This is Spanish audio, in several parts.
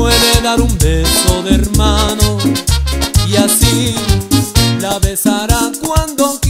puede dar un beso de hermano y así la besará cuando quiera.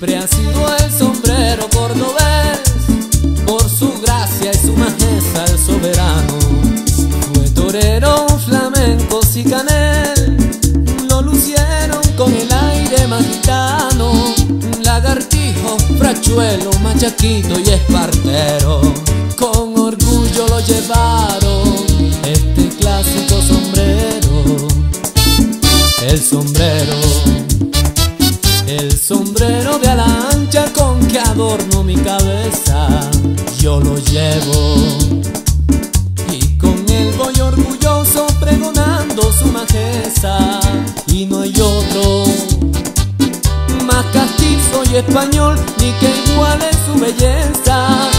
Siempre ha sido el sombrero cordobés, por su gracia y su majestad el soberano. Fue torero, flamenco y canel, lo lucieron con el aire magitano. Lagartijo, frachuelo, machaquito y espartero, con orgullo lo llevaron este clásico sombrero, el sombrero. Adorno mi cabeza, yo lo llevo. Y con él voy orgulloso pregonando su majestad. Y no hay otro más castizo y español, ni que iguale su belleza.